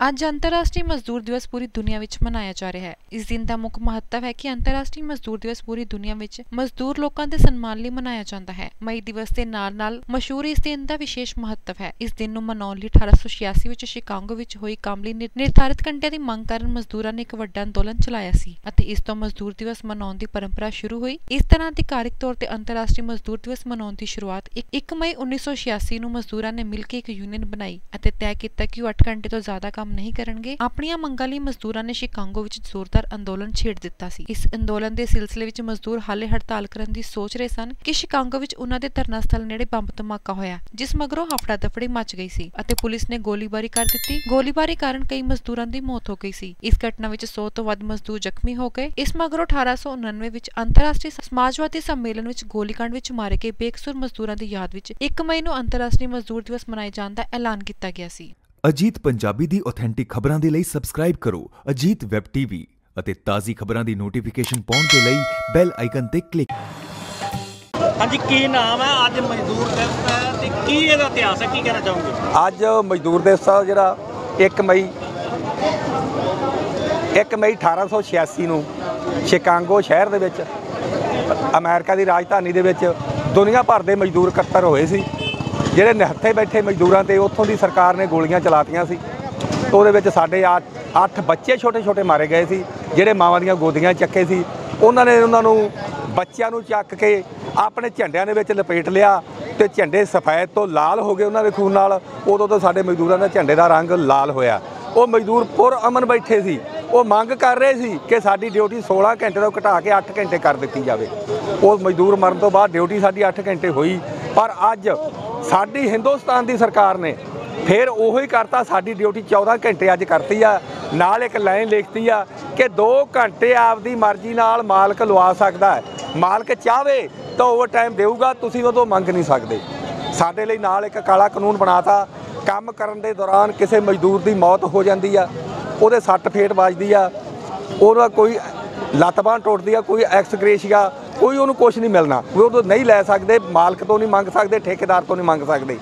ਅੱਜ ਅੰਤਰਰਾਸ਼ਟਰੀ ਮਜ਼ਦੂਰ ਦਿਵਸ ਪੂਰੀ ਦੁਨੀਆ ਵਿੱਚ ਮਨਾਇਆ ਜਾ ਰਿਹਾ ਹੈ। ਇਸ ਦਿਨ ਦਾ ਮੁੱਖ ਮਹੱਤਵ ਹੈ ਕਿ ਅੰਤਰਰਾਸ਼ਟਰੀ ਮਜ਼ਦੂਰ ਦਿਵਸ ਪੂਰੀ ਦੁਨੀਆ ਵਿੱਚ ਮਜ਼ਦੂਰ ਲੋਕਾਂ ਦੇ ਸਨਮਾਨ ਲਈ ਮਨਾਇਆ ਜਾਂਦਾ ਹੈ। ਮਈ ਦਿਵਸ ਦੇ ਨਾਲ-ਨਾਲ ਮਸ਼ਹੂਰ ਇਸ ਦਿਨ ਦਾ ਵਿਸ਼ੇਸ਼ ਮਹੱਤਵ ਹੈ। ਇਸ ਦਿਨ ਨੂੰ ਮਨਾਉਣ ਲਈ 1886 ਵਿੱਚ ਸ਼ਿਕਾਗੋ ਵਿੱਚ ਹੋਈ ਕੰਮ ਲਈ ਨਿਰਧਾਰਿਤ ਘੰਟਿਆਂ ਦੀ ਮੰਗ ਕਾਰਨ ਮਜ਼ਦੂਰਾਂ ਨੇ ਇੱਕ ਵੱਡਾ ਅੰਦੋਲਨ ਚਲਾਇਆ ਸੀ ਅਤੇ ਇਸ ਤੋਂ ਮਜ਼ਦੂਰ ਦਿਵਸ ਮਨਾਉਣ ਦੀ ਪਰੰਪਰਾ ਸ਼ੁਰੂ ਹੋਈ। ਇਸ ਤਰ੍ਹਾਂ ਅਧਿਕਾਰਿਕ ਤੌਰ ਤੇ ਅੰਤਰਰਾਸ਼ਟਰੀ ਮਜ਼ਦੂਰ ਦਿਵਸ ਮਨਾਉਣ ਦੀ ਸ਼ੁਰੂਆਤ 1 ਮਈ 1986 ਨੂੰ ਮਜ਼ਦੂਰਾਂ ਨੇ ਮਿਲ ਕੇ ਇੱਕ ਯੂਨੀਅਨ ਬਣਾਈ ਅਤੇ ਤੈਅ ਕੀਤਾ ਕਿ ਉਹ 8 ਘੰਟੇ ਤੋਂ ਜ਼ਿਆਦਾ ਕੰਮ ਨਹੀਂ ਕਰਨਗੇ। ਆਪਣੀਆਂ ਮੰਗਾਂ ਲਈ ਮਜ਼ਦੂਰਾਂ ਨੇ ਸ਼ਿਕਾਗੋ ਵਿੱਚ ਜ਼ੋਰਦਾਰ ਅੰਦੋਲਨ ਛੇੜ ਦਿੱਤਾ ਸੀ। ਇਸ ਅੰਦੋਲਨ ਦੇ ਸਿਲਸਿਲੇ ਵਿੱਚ ਮਜ਼ਦੂਰ ਹਾਲੇ ਹੜਤਾਲ ਕਰਨ ਦੀ ਸੋਚ ਰਹੇ ਸਨ ਕਿ ਸ਼ਿਕਾਗੋ ਵਿੱਚ ਉਹਨਾਂ ਦੇ ਧਰਨਾ ਸਥਲ ਨੇੜੇ ਬੰਬ ਧਮਾਕਾ ਹੋਇਆ, ਜਿਸ ਮਗਰੋਂ ਹਫੜਾ ਦਫੜੀ ਮਚ ਗਈ ਸੀ ਅਤੇ ਪੁਲਿਸ ਨੇ ਗੋਲੀਬਾਰੀ ਕਰ ਦਿੱਤੀ। ਗੋਲੀਬਾਰੀ ਕਾਰਨ ਕਈ ਮਜ਼ਦੂਰਾਂ ਦੀ ਮੌਤ ਹੋ ਗਈ ਸੀ। ਇਸ ਘਟਨਾ ਵਿੱਚ 100 ਤੋਂ ਵੱਧ ਮਜ਼ਦੂਰ ਜ਼ਖਮੀ ਹੋ ਗਏ। ਇਸ ਮਗਰੋਂ 1899 ਵਿੱਚ ਅੰਤਰਰਾਸ਼ਟਰੀ ਸਮਾਜਵਾਦੀ ਸੰਮੇਲਨ ਵਿੱਚ ਗੋਲੀकांड ਵਿੱਚ ਮਾਰੇ ਗਏ ਬੇਕਸੂਰ ਮਜ਼ਦੂਰਾਂ ਦੀ ਯਾਦ ਵਿੱਚ 1 ਮਈ ਨੂੰ ਅੰਤਰਰਾਸ਼ਟਰੀ ਮਜ਼ਦੂਰ ਦਿਵਸ ਮਨਾਏ ਜਾਣ ਦਾ ਐਲਾਨ ਕੀਤਾ ਗਿਆ ਸੀ। ਅਜੀਤ ਪੰਜਾਬੀ ਦੀ ਆਥੈਂਟਿਕ ਖਬਰਾਂ ਦੇ ਲਈ ਸਬਸਕ੍ਰਾਈਬ ਕਰੋ ਅਜੀਤ ਵੈਬ ਟੀਵੀ ਅਤੇ ਤਾਜ਼ੀ ਖਬਰਾਂ ਦੀ ਨੋਟੀਫਿਕੇਸ਼ਨ ਪਾਉਣ ਦੇ ਲਈ ਬੈਲ ਆਈਕਨ ਤੇ ਕਲਿੱਕ ਹਾਂਜੀ ਕੀ ਨਾਮ ਹੈ? ਅੱਜ ਮਜ਼ਦੂਰ ਦਿਵਸ ਹੈ ਤੇ ਕੀ ਇਹਦਾ ਇਤਿਹਾਸ ਹੈ? ਕੀ ਕਹਿਣਾ ਚਾਹੋਗੇ? ਅੱਜ ਮਜ਼ਦੂਰ ਦਿਵਸ ਆ ਜਿਹੜਾ 1 ਮਈ 1 ਮਈ 1886 ਨੂੰ ਸ਼ਿਕਾਗੋ ਸ਼ਹਿਰ ਦੇ ਵਿੱਚ ਅਮਰੀਕਾ ਦੀ ਰਾਜਧਾਨੀ ਦੇ ਵਿੱਚ ਦੁਨੀਆ ਭਰ ਦੇ ਮਜ਼ਦੂਰ ਇਕੱਤਰ ਹੋਏ ਸੀ। ਜਿਹੜੇ ਨਿਹੱਥੇ ਬੈਠੇ ਮਜ਼ਦੂਰਾਂ ਤੇ ਉੱਥੋਂ ਦੀ ਸਰਕਾਰ ਨੇ ਗੋਲੀਆਂ ਚਲਾਤੀਆਂ ਸੀ। ਉਹਦੇ ਵਿੱਚ ਸਾਡੇ 8 ਬੱਚੇ ਛੋਟੇ ਛੋਟੇ ਮਾਰੇ ਗਏ ਸੀ, ਜਿਹੜੇ ਮਾਵਾਂ ਦੀਆਂ ਗੋਦੀਆਂ ਚੱਕੇ ਸੀ। ਉਹਨਾਂ ਨੇ ਉਹਨਾਂ ਨੂੰ ਬੱਚਿਆਂ ਨੂੰ ਚੱਕ ਕੇ ਆਪਣੇ ਝੰਡਿਆਂ ਦੇ ਵਿੱਚ ਲਪੇਟ ਲਿਆ ਤੇ ਝੰਡੇ ਸਫੈਦ ਤੋਂ ਲਾਲ ਹੋ ਗਏ ਉਹਨਾਂ ਦੇ ਖੂਨ ਨਾਲ। ਉਦੋਂ ਤੋਂ ਸਾਡੇ ਮਜ਼ਦੂਰਾਂ ਦਾ ਝੰਡੇ ਦਾ ਰੰਗ ਲਾਲ ਹੋਇਆ। ਉਹ ਮਜ਼ਦੂਰ ਪੁਰ ਅਮਨ ਬੈਠੇ ਸੀ। ਉਹ ਮੰਗ ਕਰ ਰਹੇ ਸੀ ਕਿ ਸਾਡੀ ਡਿਊਟੀ 16 ਘੰਟੇ ਤੋਂ ਘਟਾ ਕੇ 8 ਘੰਟੇ ਕਰ ਦਿੱਤੀ ਜਾਵੇ। ਉਹ ਮਜ਼ਦੂਰ ਮਰਨ ਤੋਂ ਬਾਅਦ ਡਿਊਟੀ ਸਾਡੀ 8 ਘੰਟੇ ਹੋਈ। ਪਰ ਅੱਜ ਸਾਡੀ ਹਿੰਦੁਸਤਾਨ ਦੀ ਸਰਕਾਰ ਨੇ ਫਿਰ ਉਹੀ ਕਰਤਾ, ਸਾਡੀ ਡਿਊਟੀ 14 ਘੰਟੇ ਅੱਜ ਕਰਤੀ ਆ, ਨਾਲ ਇੱਕ ਲਾਈਨ ਲਿਖਤੀ ਆ ਕਿ 2 ਘੰਟੇ ਆਪਦੀ ਮਰਜ਼ੀ ਨਾਲ ਮਾਲਕ ਲਵਾ ਸਕਦਾ ਹੈ। ਮਾਲਕ ਚਾਹਵੇ ਤਾਂ ਓਵਰ ਟਾਈਮ ਦੇਊਗਾ, ਤੁਸੀਂ ਉਦੋਂ ਮੰਗ ਨਹੀਂ ਸਕਦੇ। ਸਾਡੇ ਲਈ ਨਾਲ ਇੱਕ ਕਾਲਾ ਕਾਨੂੰਨ ਬਣਾਤਾ, ਕੰਮ ਕਰਨ ਦੇ ਦੌਰਾਨ ਕਿਸੇ ਮਜ਼ਦੂਰ ਦੀ ਮੌਤ ਹੋ ਜਾਂਦੀ ਆ, ਉਹਦੇ ਸੱਟ ਫੇਟ ਵੱਜਦੀ ਆ, ਉਹਦਾ ਕੋਈ ਲੱਤ ਬਾਂਹ ਟੁੱਟਦੀ ਆ, ਕੋਈ ਐਕਸਗ੍ਰੇਸ਼ੀਆ ਕੋਈ ਉਹਨੂੰ ਕੁਝ ਨਹੀਂ ਮਿਲਣਾ। ਉਹ ਉਹ ਨਹੀਂ ਲੈ ਸਕਦੇ, ਮਾਲਕ ਤੋਂ ਨਹੀਂ ਮੰਗ ਸਕਦੇ, ਠੇਕੇਦਾਰ ਤੋਂ ਨਹੀਂ ਮੰਗ ਸਕਦੇ।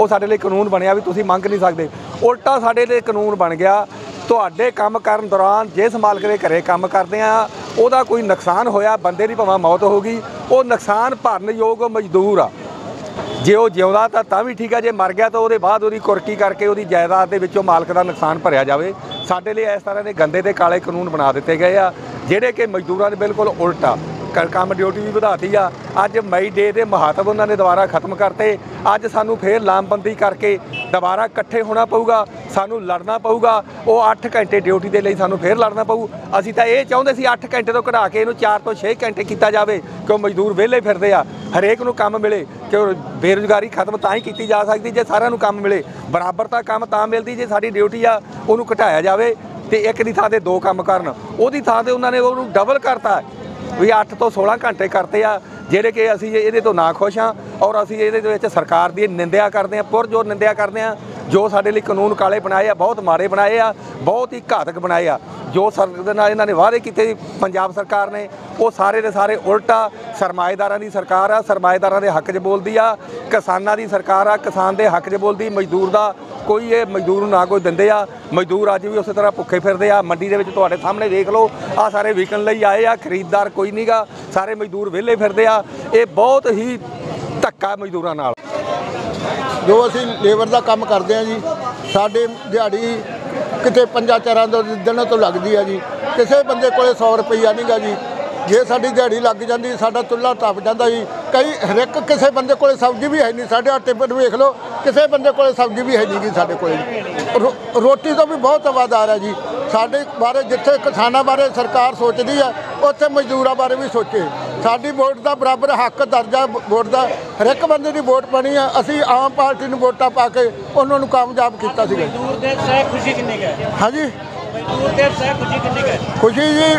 ਉਹ ਸਾਡੇ ਲਈ ਕਾਨੂੰਨ ਬਣਿਆ ਵੀ ਤੁਸੀਂ ਮੰਗ ਨਹੀਂ ਸਕਦੇ। ਉਲਟਾ ਸਾਡੇ ਲਈ ਕਾਨੂੰਨ ਬਣ ਗਿਆ। ਤੁਹਾਡੇ ਕੰਮ ਕਰਨ ਦੌਰਾਨ ਜਿਸ ਮਾਲਕ ਦੇ ਘਰੇ ਕੰਮ ਕਰਦੇ ਆ, ਉਹਦਾ ਕੋਈ ਨੁਕਸਾਨ ਹੋਇਆ, ਬੰਦੇ ਦੀ ਭਾਵੇਂ ਮੌਤ ਹੋ ਗਈ, ਉਹ ਨੁਕਸਾਨ ਭਰਨ ਯੋਗ ਮਜ਼ਦੂਰ ਆ। ਜੇ ਉਹ ਜਿਉਂਦਾ ਤਾਂ ਤਾਂ ਵੀ ਠੀਕ ਆ, ਜੇ ਮਰ ਗਿਆ ਤਾਂ ਉਹਦੇ ਬਾਅਦ ਉਹਦੀ ਕੁਰਕੀ ਕਰਕੇ ਉਹਦੀ ਜਾਇਦਾਦ ਦੇ ਵਿੱਚੋਂ ਮਾਲਕ ਦਾ ਨੁਕਸਾਨ ਭਰਿਆ ਜਾਵੇ। ਸਾਡੇ ਲਈ ਇਸ ਤਰ੍ਹਾਂ ਦੇ ਗੰਦੇ ਤੇ ਕਾਲੇ ਕਾਨੂੰਨ ਬਣਾ ਦਿੱਤੇ ਗਏ ਆ, ਜਿਹੜੇ ਕਿ ਮਜ਼ਦੂਰਾਂ ਦੇ ਬਿਲਕੁਲ ਉਲਟਾ ਕ- ਕੰਮ ਡਿਊਟੀ ਵੀ ਵਧਾਤੀ ਆ। ਅੱਜ ਮਈ ਡੇ ਦੇ ਮਹੱਤਵ ਉਹਨਾਂ ਨੇ ਦੁਬਾਰਾ ਖਤਮ ਕਰਤੇ। ਅੱਜ ਸਾਨੂੰ ਫੇਰ ਲਾਮਬੰਦੀ ਕਰਕੇ ਦੁਬਾਰਾ ਇਕੱਠੇ ਹੋਣਾ ਪਊਗਾ। ਸਾਨੂੰ ਲੜਨਾ ਪਊਗਾ। ਉਹ 8 ਘੰਟੇ ਡਿਊਟੀ ਦੇ ਲਈ ਸਾਨੂੰ ਫੇਰ ਲੜਨਾ ਪਊ। ਅਸੀਂ ਤਾਂ ਇਹ ਚਾਹੁੰਦੇ ਸੀ 8 ਘੰਟੇ ਤੋਂ ਘਟਾ ਕੇ ਇਹਨੂੰ 4 ਤੋਂ 6 ਘੰਟੇ ਕੀਤਾ ਜਾਵੇ ਕਿਉਂ ਮਜ਼ਦੂਰ ਵਿਹਲੇ ਫਿਰਦੇ ਆ। ਹਰੇਕ ਨੂੰ ਕੰਮ ਮਿਲੇ ਕਿਉਂ ਬੇਰੁਜ਼ਗਾਰੀ ਖਤਮ ਤਾਂ ਹੀ ਕੀਤੀ ਜਾ ਸਕਦੀ ਜੇ ਸਾਰਿਆਂ ਨੂੰ ਕੰਮ ਮਿਲੇ। ਬਰਾਬਰ ਤਾਂ ਕੰਮ ਤਾਂ ਮਿਲਦੀ ਜੇ ਸਾਡੀ ਡਿਊਟੀ ਆ, ਉਹਨੂੰ ਘਟਾਇਆ ਜਾਵੇ ਤੇ ਇੱਕ ਦੀ ਥਾਂ ਤੇ ਦੋ ਕੰਮ ਕਰਨ। ਉਹਦੀ ਥਾਂ ਤੇ ਉਹਨਾਂ ਨੇ ਉਹਨੂੰ ਡਬਲ ਕਰਤਾ। ਵੀ 8 ਤੋਂ 16 ਘੰਟੇ ਕਰਤੇ ਆ, ਜਿਹੜੇ ਕਿ ਅਸੀਂ ਇਹਦੇ ਤੋਂ ਨਾ ਖੁਸ਼ ਹਾਂ ਔਰ ਅਸੀਂ ਇਹਦੇ ਵਿੱਚ ਸਰਕਾਰ ਦੀ ਨਿੰਦਿਆ ਕਰਦੇ ਹਾਂ, ਪੁਰਜੋਰ ਨਿੰਦਿਆ ਕਰਦੇ ਹਾਂ, ਜੋ ਸਾਡੇ ਲਈ ਕਾਨੂੰਨ ਕਾਲੇ ਬਣਾਏ ਆ, ਬਹੁਤ ਮਾੜੇ ਬਣਾਏ ਆ, ਬਹੁਤ ਹੀ ਘਾਤਕ ਬਣਾਏ ਆ। ਜੋ ਸਰ ਦੇ ਨਾਲ ਇਹਨਾਂ ਨੇ ਵਾਅਦੇ ਕੀਤੇ ਸੀ ਪੰਜਾਬ ਸਰਕਾਰ ਨੇ, ਉਹ ਸਾਰੇ ਦੇ ਸਾਰੇ ਉਲਟਾ ਸਰਮਾਏਦਾਰਾਂ ਦੀ ਸਰਕਾਰ ਆ, ਸਰਮਾਏਦਾਰਾਂ ਦੇ ਹੱਕ 'ਚ ਬੋਲਦੀ ਆ, ਕਿਸਾਨਾਂ ਦੀ ਸਰਕਾਰ ਆ, ਕਿਸਾਨ ਦੇ ਹੱਕ 'ਚ ਬੋਲਦੀ, ਮਜ਼ਦੂਰ ਦਾ ਕੋਈ ਇਹ ਮਜ਼ਦੂਰ ਨੂੰ ਨਾ ਕੋਈ ਦਿੰਦੇ ਆ, ਮਜ਼ਦੂਰ ਅੱਜ ਵੀ ਉਸੇ ਤਰ੍ਹਾਂ ਭੁੱਖੇ ਫਿਰਦੇ ਆ, ਮੰਡੀ ਦੇ ਵਿੱਚ ਤੁਹਾਡੇ ਸਾਹਮਣੇ ਵੇਖ ਲਓ ਆ ਸਾਰੇ ਵਿਕਣ ਲਈ ਆਏ ਆ, ਖਰੀਦਦਾਰ ਕੋਈ ਨਹੀਂਗਾ ਸਾਰੇ ਮਜ਼ਦੂਰ ਵਿਹਲੇ ਫਿਰਦੇ ਆ, ਇਹ ਬਹੁਤ ਹੀ ਧੱਕਾ ਮਜ਼ਦੂਰਾਂ ਨਾਲ। ਜੋ ਅਸੀਂ ਲੇਬਰ ਦਾ ਕੰਮ ਕਰਦੇ ਆ ਜੀ, ਸਾਡੇ ਦਿਹਾੜੀ ਕਿਤੇ ਪੰਜਾਂ ਚਾਰਾਂ ਦੋ ਦਿਨਾਂ ਤੋਂ ਲੱਗਦੀ ਆ ਜੀ। ਕਿਸੇ ਬੰਦੇ ਕੋਲੇ 100 ਰੁਪਈਆ ਨਹੀਂਗਾ ਜੀ। ਜੇ ਸਾਡੀ ਦਿਹਾੜੀ ਲੱਗ ਜਾਂਦੀ, ਸਾਡਾ ਚੁੱਲ੍ਹਾ ਟੱਪ ਜਾਂਦਾ ਜੀ। ਕਈ ਹਰ ਇੱਕ ਕਿਸੇ ਬੰਦੇ ਕੋਲੇ ਸਬਜ਼ੀ ਵੀ ਹੈ ਨਹੀਂ ਸਾਡੇ ਆਟੇ ਪਰ ਵੇਖ ਲਓ, ਕਿਸੇ ਬੰਦੇ ਕੋਲੇ ਸਬਜ਼ੀ ਵੀ ਹੈ ਨਹੀਂ ਗੀ ਸਾਡੇ ਕੋਲੇ ਰੋ- ਰੋਟੀ ਤੋਂ ਵੀ ਬਹੁਤ ਆਵਾਜ਼ਾਰ ਹੈ ਜੀ। ਸਾਡੇ ਬਾਰੇ, ਜਿੱਥੇ ਕਿਸਾਨਾਂ ਬਾਰੇ ਸਰਕਾਰ ਸੋਚਦੀ ਹੈ ਉੱਥੇ ਮਜ਼ਦੂਰਾਂ ਬਾਰੇ ਵੀ ਸੋਚੇ। ਸਾਡੀ ਵੋਟ ਦਾ ਬਰਾਬਰ ਹੱਕ ਦਰਜਾ ਵੋਟ ਦਾ ਹਰ ਇੱਕ ਬੰਦੇ ਦੀ ਵੋਟ ਪਾਣੀ ਆ। ਅਸੀਂ ਆਮ ਪਾਰਟੀ ਨੂੰ ਵੋਟਾਂ ਪਾ ਕੇ ਉਹਨਾਂ ਨੂੰ ਕਾਮਯਾਬ ਕੀਤਾ ਸੀਗਾ। ਮਜ਼ਦੂਰ ਹੈ ਖੁਸ਼ੀ ਕਿੰਨੀ ਕੁ ਹੈ? ਹਾਂਜੀ। ਮਜ਼ਦੂਰ ਦਿਵਸ ਹੈ ਖੁਸ਼ੀ ਕਿੰਨੀ ਕੁ ਹੈ? ਖੁਸ਼ੀ ਜੀ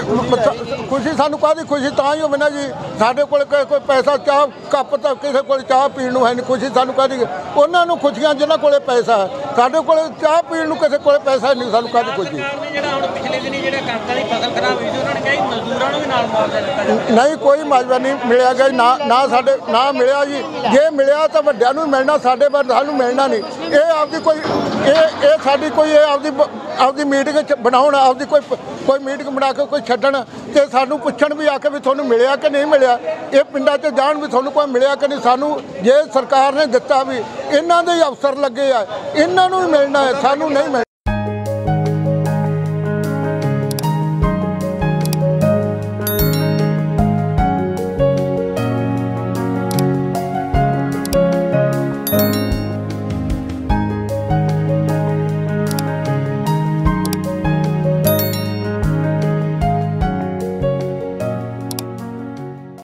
ਖੁਸ਼ੀ ਸਾਨੂੰ ਕਾਹਦੀ ਖੁਸ਼ੀ? ਤਾਂ ਹੀ ਹੋਵੇ ਨਾ ਜੀ। ਸਾਡੇ ਕੋਲ ਕੋਈ ਕੋਈ ਪੈਸਾ ਚਾਹ ਕੱਪ ਤਾਂ ਕਿਸੇ ਕੋਲ ਚਾਹ ਪੀਣ ਨੂੰ ਹੈ ਨਹੀਂ ਖੁਸ਼ੀ ਸਾਨੂੰ ਕਾਹਦੀ ਉਹਨਾਂ ਨੂੰ ਖੁਸ਼ੀਆਂ ਜਿਨ੍ਹਾਂ ਕੋਲੇ ਪੈਸਾ ਹੈ। ਸਾਡੇ ਕੋਲੇ ਚਾਹ ਪੀਣ ਨੂੰ ਕਿਸੇ ਕੋਲੇ ਪੈਸਾ ਨਹੀਂ ਸਾਨੂੰ ਕਾਹਦੀ ਖੁਸ਼ੀ? ਸਰਕਾਰ ਨੇ ਜਿਹੜਾ ਹੁਣ ਪਿਛਲੇ ਦਿਨੀ ਜਿਹੜਾ ਕਣਕਾਂ ਦੀ ਫਸਲ ਖਰਾਬ ਹੋਈ ਸੀ ਉਹਨਾਂ ਨੇ ਕਿਹਾ ਸੀ ਮਜ਼ਦੂਰਾਂ ਨੂੰ ਵੀ ਨਾਲ ਮੁਆਵਜ਼ਾ ਦਿੱਤਾ ਜਾਵੇ। ਨਹੀਂ ਕੋਈ ਮਾਜਵਾ ਨਹੀਂ ਮਿਲਿਆ ਗਿਆ ਜੀ, ਨਾ ਨਾ ਸਾਡੇ ਨਾ ਮਿਲਿਆ ਜੀ। ਜੇ ਮਿਲਿਆ ਤਾਂ ਵੱਡਿਆਂ ਨੂੰ ਹੀ ਮਿਲਣਾ ਸਾਡੇ ਪਰ ਸਾਨੂੰ ਮਿਲਣਾ ਨਹੀਂ। ਇਹ ਆਪਦੀ ਕੋਈ ਇਹ ਇਹ ਸਾਡੀ ਕੋਈ ਇਹ ਆਪਦੀ ਬ- ਆਪਦੀ ਮੀਟਿੰਗ ਚ ਬਣਾਉਣ ਆਪਦੀ ਕੋਈ ਪ- ਕੋਈ ਮੀਟਿੰਗ ਬਣਾ ਕੇ ਕੋਈ ਛੱਡਣ ਤੇ ਸਾਨੂੰ ਪੁੱਛਣ ਵੀ ਆ ਕੇ ਵੀ ਤੁਹਾਨੂੰ ਮਿਲਿਆ ਕਿ ਨਹੀਂ ਮਿਲਿਆ। ਇਹ ਪਿੰਡਾਂ 'ਚ ਜਾਣ ਵੀ ਤੁਹਾਨੂੰ ਕੋਈ ਮਿਲਿਆ ਕਿ ਨਹੀਂ, ਸਾਨੂੰ ਜੇ ਸਰਕਾਰ ਨੇ ਦਿੱਤਾ ਵੀ ਇਹਨਾਂ ਦੇ ਅਫਸਰ ਲੱਗੇ ਆ, ਇਹਨਾਂ ਨੂੰ ਹੀ ਮਿਲਣਾ ਹੈ, ਸਾਨੂੰ ਨਹੀਂ ਮਿਲਣਾ।